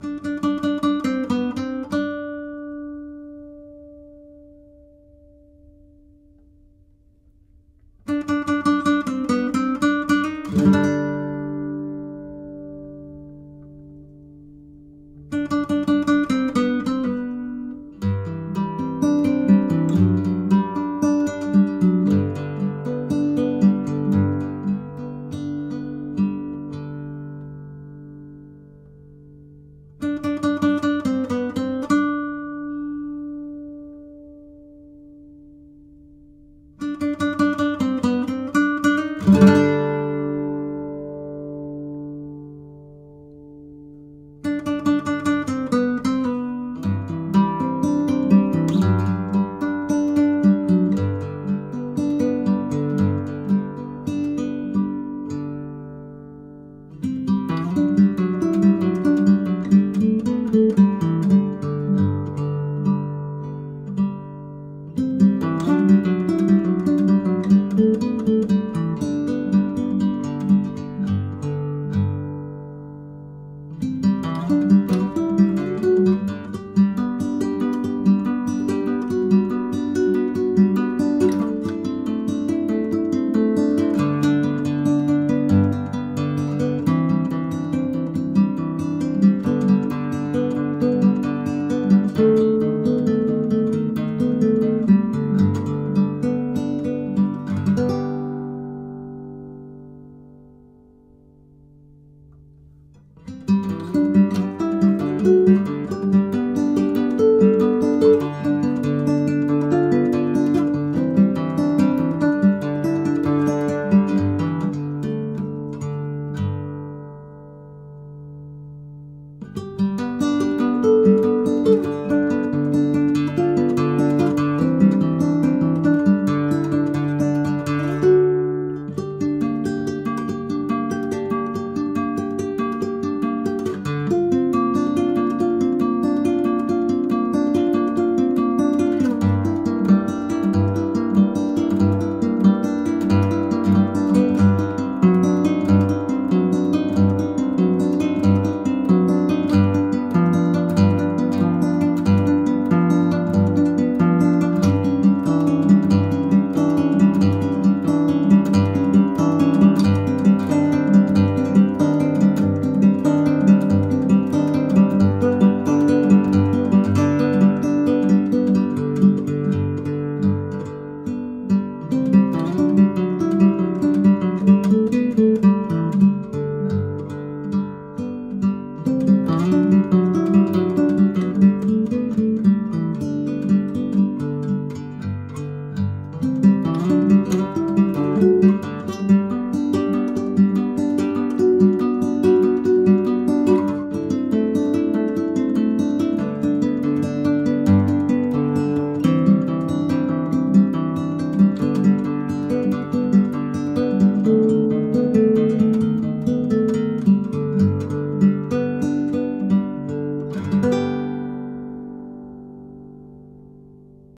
Música